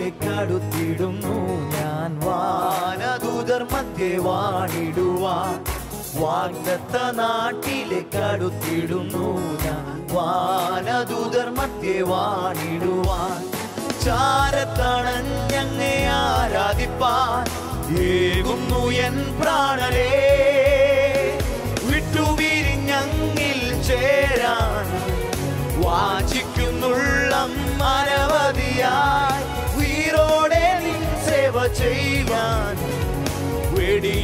വാനദൂതർമധ്യേക്കടുത്തിടുന്നു ഞാൻ വാനദൂതർ മധ്യേ വാണിടുവാൻ വാഗ്ദത്ത നാട്ടിലേക്കടുത്തിടുന്നു ഞാൻ വാനദൂതർ മധ്യേ വാണിടുവാൻ ചാരത്തണഞ്ഞങ്ങെ ആരാധിപ്പാൻ. ഏകുന്നു എൻ പ്രാണരേ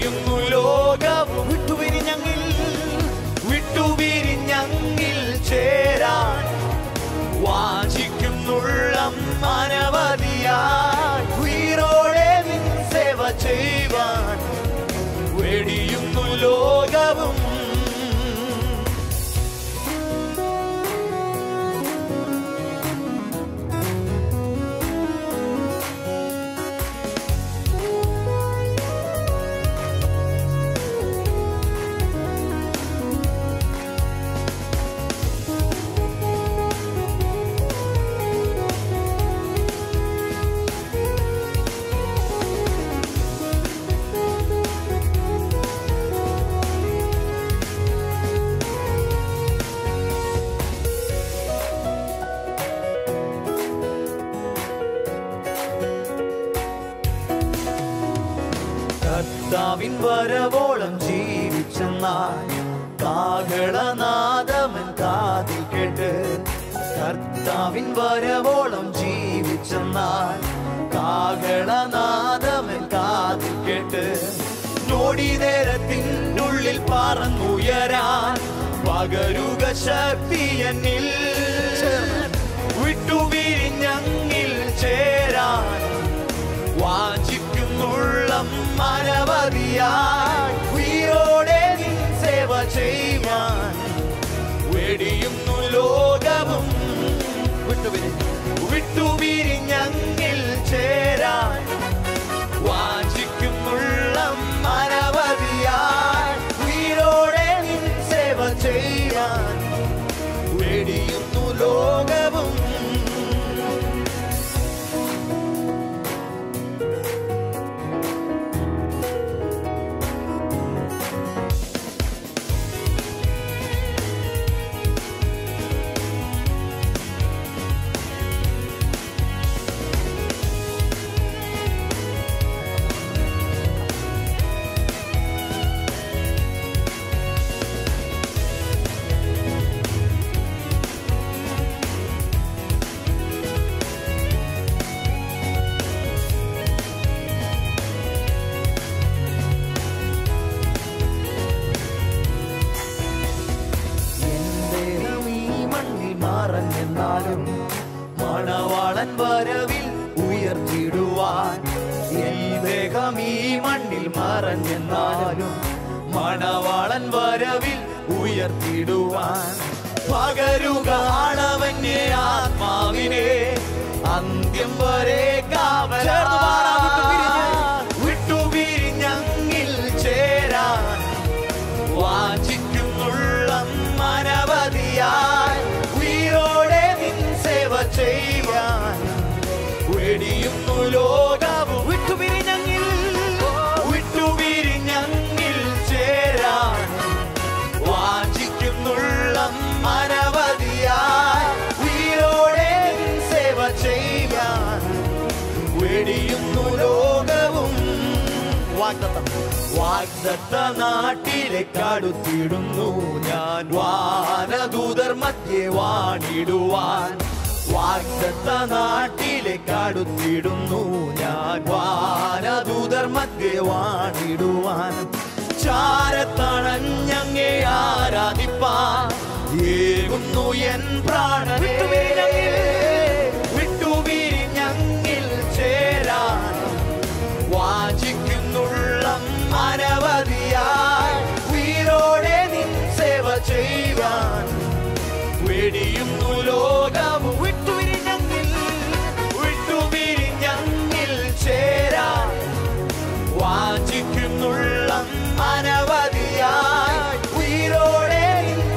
വെടിയുന്നു ലോകവും വിട്ടുപിരിഞ്ഞങ്ങിൽ വിട്ടുപിരിഞ്ഞങ്ങിൽ ചേരാൻ വാചിക്കുന്നുള്ള അനവധിയായി ഉയരോടെ നിൻ സേവ ചെയ്യുവാൻ വെടിയുന്നു ലോകവും കർത്താവിൻ വരവോളം ജീവിച്ചെന്നാൽ കാഹളനാദമൻ കാതിൽ കേട്ട് കർത്താവിൻ വരവോളം ജീവിച്ചെന്നാൽ കാഹളനാദമൻ കാതിൽ കേട്ട് നോടി നേരത്തിനുള്ളിൽ പറന്നുയരാൻ പകരുക ശക്തി എന്നിൽ വിട്ടുപിരിഞ്ഞങ്ങിൽ ചേരാൻ അനവധിയായി ഉയരോടെ നിൻ സേവ ചെയ്യാൻ വെടിയുന്നു ലോകവും. വിട്ടുപിരി. വിട്ടുപിരിഞ്ഞങ്ങിൽ ചേരാൻ. വാഞ്ചിക്കുന്നുള്ളം അനവധിയായി ഉയരോടെ നിൻ സേവ ചെയ്യാൻ വെടിയുന്നു ലോകവും വരവിൽ ഉയർത്തിടുവാൻ. ദേഹം ഈ മണ്ണിൽ മറഞ്ഞെന്നാലും മണവാളൻ വരവിൽ ഉയർത്തിടുവാൻ. പകരുക ആളവന്റെ ചെയ്യാൻ വെടിയുന്നു ലോകവും. വാഗ്ദത്തം. വാഗ്ദത്ത നാട്ടിലേക്കടുത്തിടുന്നു ഞാൻ. വാനദൂതർ മധ്യേ വാണിടുവാൻ. വാഗ്ദത്ത നാട്ടിലേക്കടുത്തിടുന്നു ഞാൻ. വാനദൂതർ മധ്യേ വാണിടുവാൻ. ചാരത്തണഞ്ഞങ്ങേ ആരാധിപ്പാൻ. ഏകുന്നു എൻ പ്രാണനേ വിരിയുന്നു ലോകം വിട്ടുവിരിഞ്ഞങ്ങിൽ വിട്ടുവിരിഞ്ഞങ്ങിൽ ചേരാൻ വാഞ്ചിക്കുന്നുള്ള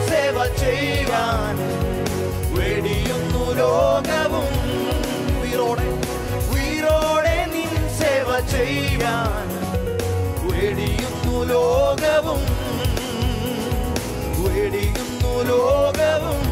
സേവ ലോകവും. നിൻ സേവ ലോകവും. ലോകവും.